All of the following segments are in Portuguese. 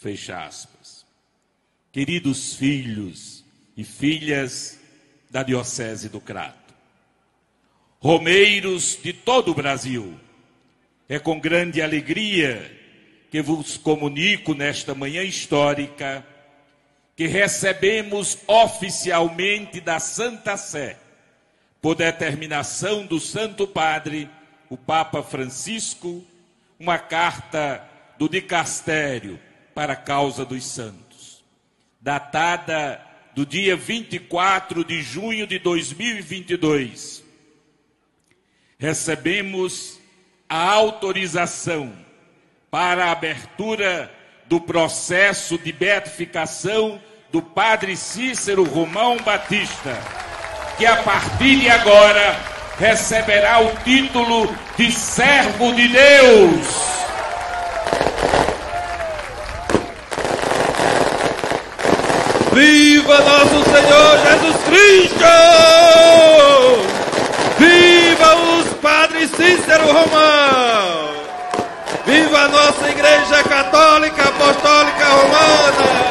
Fecha aspas. Queridos filhos e filhas da Diocese do Crato, romeiros de todo o Brasil, é com grande alegria que vos comunico nesta manhã histórica que recebemos oficialmente da Santa Sé, por determinação do Santo Padre, o Papa Francisco, uma carta do dicastério para a causa dos santos, datada do dia 24 de junho de 2022. Recebemos a autorização para a abertura do processo de beatificação do padre Cícero Romão Batista, que a partir de agora receberá o título de servo de Deus. Viva nosso Senhor Jesus Cristo! Viva os padres Cícero Romão! Viva a nossa Igreja Católica Apostólica Romana!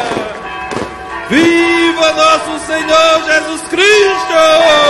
Viva nosso Senhor Jesus Cristo!